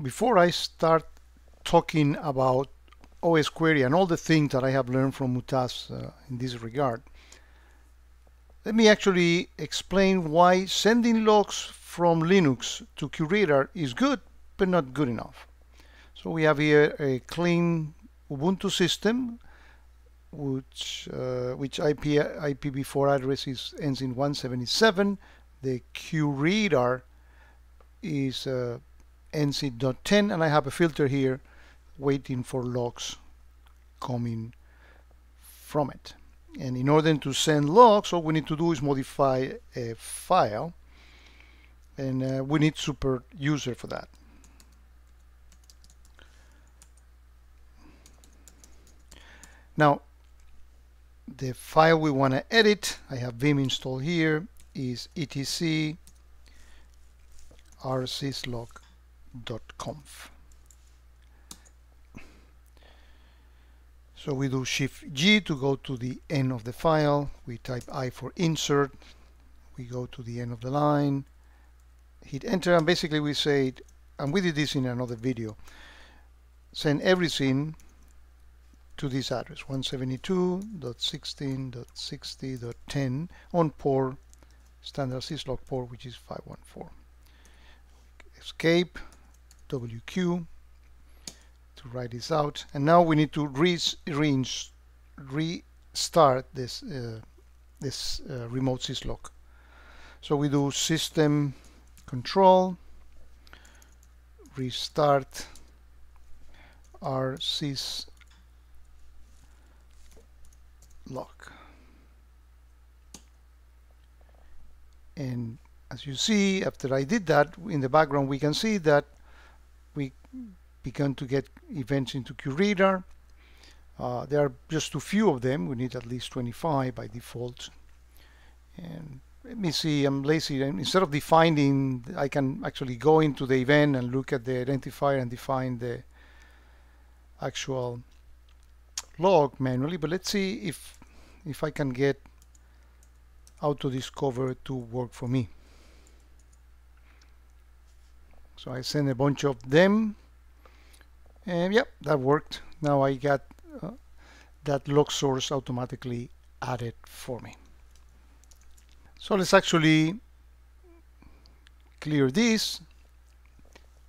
before I start talking about OS Query and all the things that I have learned from Mutaz uh, in this regard, let me actually explain why sending logs from Linux to QRadar is good, but not good enough. So we have here a clean Ubuntu system, which uh, which IP IPv4 address is ends in 177. The QRadar is uh, NC.10, and I have a filter here waiting for logs coming from it. And in order to send logs, all we need to do is modify a file, and uh, we need super user for that. Now, the file we want to edit, I have Vim installed here, is etc rsyslog.conf. So we do Shift G to go to the end of the file. We type I for insert. We go to the end of the line, hit enter, and basically we say, and we did this in another video, send everything to this address 172.16.60.10 on port standard syslog port which is 514 escape WQ to write this out and now we need to re restart this uh, this uh, remote syslog so we do system control restart our sys lock. And as you see, after I did that, in the background we can see that we began to get events into QRadar. Uh, there are just too few of them. We need at least 25 by default. And let me see, I'm lazy. Instead of defining, I can actually go into the event and look at the identifier and define the actual log manually. But let's see if if I can get auto discover to work for me. So I send a bunch of them and yep that worked. Now I got uh, that log source automatically added for me. So let's actually clear this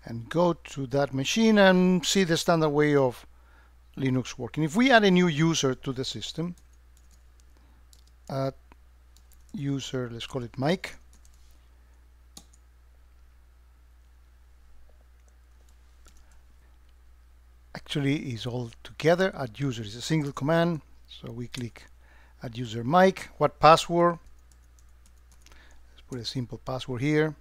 and go to that machine and see the standard way of Linux working. If we add a new user to the system, add user, let's call it Mike. Actually is all together. Add user is a single command. So we click add user Mike. What password? Let's put a simple password here.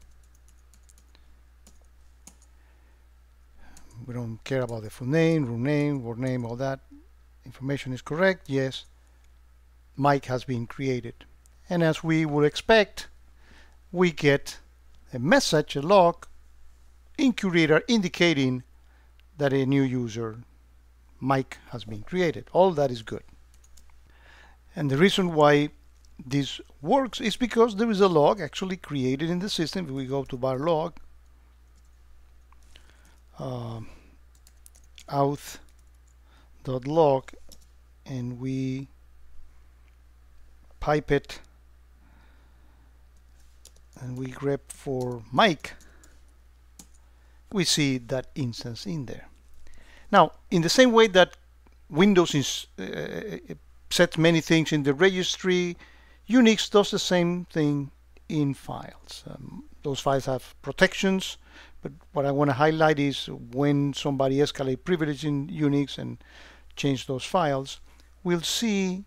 We don't care about the full name, room name, word name, all that. Information is correct. Yes. Mike has been created. And as we would expect, we get a message, a log, in QRadar indicating that a new user, Mike, has been created. All that is good. And the reason why this works is because there is a log actually created in the system. If we go to var log, uh, auth.log, and we pipe it and we grep for Mike, we see that instance in there. Now, in the same way that Windows is, uh, sets many things in the registry, Unix does the same thing in files. Um, those files have protections, but what I want to highlight is when somebody escalates privilege in Unix and change those files, we'll see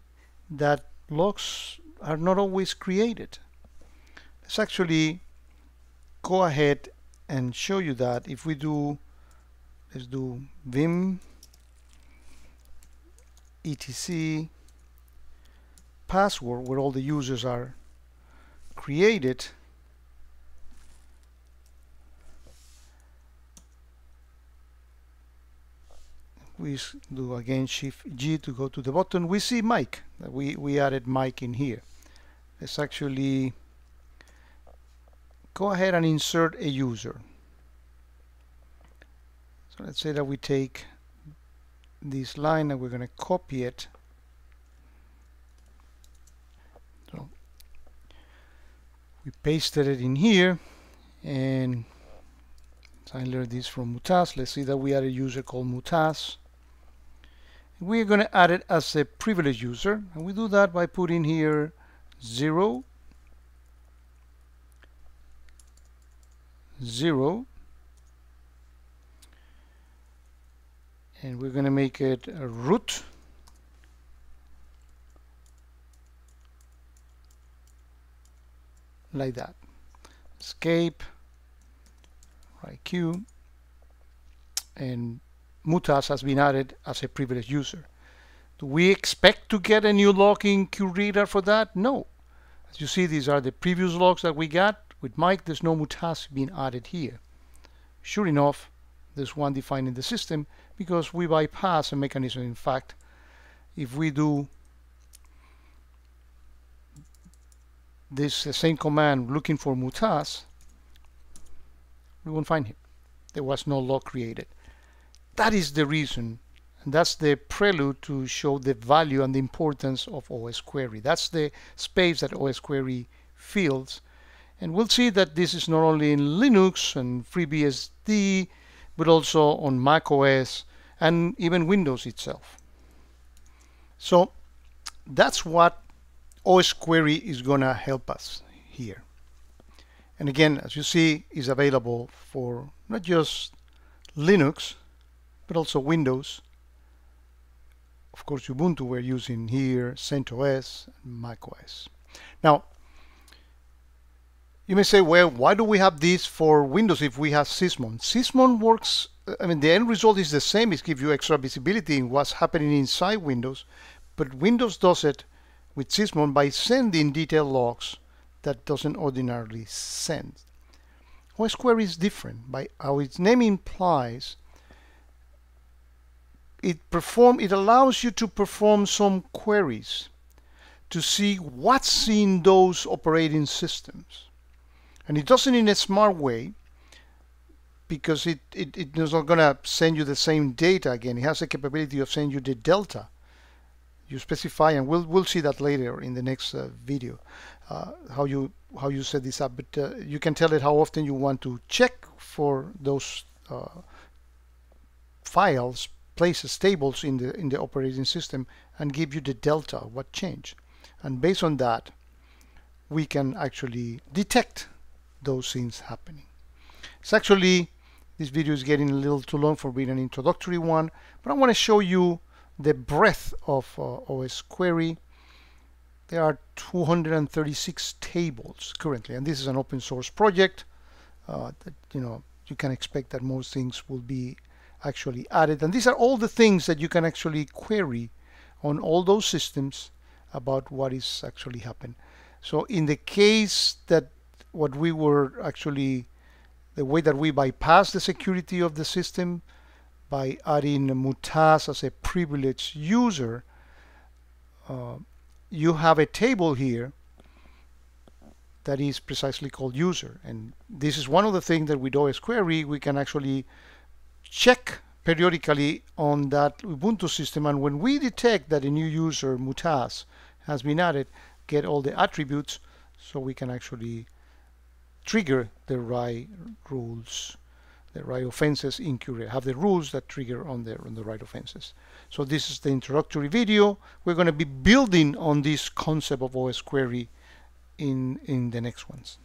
that logs are not always created. Let's actually go ahead and show you that if we do let's do vim etc password where all the users are created we do again shift G to go to the bottom we see Mike we, we added Mike in here. Let's actually go ahead and insert a user So let's say that we take this line and we're going to copy it. So we pasted it in here and I learned this from Mutaz. Let's see that we add a user called Mutaz. We're going to add it as a privileged user and we do that by putting here 0 0 and we're going to make it a root. Like that. Escape. Write Q. And mutaz has been added as a privileged user. Do we expect to get a new log in QRadar for that? No. As you see these are the previous logs that we got with Mike there's no Mutaz being added here sure enough there's one defined in the system because we bypass a mechanism. In fact, if we do this same command looking for mutaz, we won't find him. There was no log created. That is the reason, and that's the prelude to show the value and the importance of OS Query. That's the space that OS Query fills. And we'll see that this is not only in Linux and FreeBSD, but also on macOS and even Windows itself. So that's what OS Query is going to help us here. And again, as you see, is available for not just Linux, but also Windows. Of course, Ubuntu we're using here, CentOS, and macOS. Now, you may say, well, why do we have this for Windows if we have Sysmon? Sysmon works, I mean, the end result is the same. It gives you extra visibility in what's happening inside Windows. But Windows does it with Sysmon by sending detailed logs that doesn't ordinarily send. OS Query is different. By how its name implies, it perform it allows you to perform some queries to see what's in those operating systems and it does it in a smart way because it, it, it is not going to send you the same data again. It has the capability of sending you the delta. You specify, and we'll we'll see that later in the next uh, video, uh, how you how you set this up. But uh, you can tell it how often you want to check for those uh, files, places, tables in the in the operating system, and give you the delta, what changed. And based on that, we can actually detect those things happening. It's actually, this video is getting a little too long for being an introductory one, but I want to show you the breadth of uh, OS Query. There are 236 tables currently, and this is an open source project. Uh, that, you know, you can expect that most things will be actually added. And these are all the things that you can actually query on all those systems about what is actually happening. So in the case that what we were actually the way that we bypass the security of the system by adding Mutaz as a privileged user, uh, you have a table here that is precisely called user. And this is one of the things that with OS Query we can actually check periodically on that Ubuntu system. And when we detect that a new user, Mutaz, has been added, get all the attributes so we can actually trigger the right rules, the right offenses in QRadar, have the rules that trigger on the, on the right offenses. So this is the introductory video. We're going to be building on this concept of OS query in, in the next ones.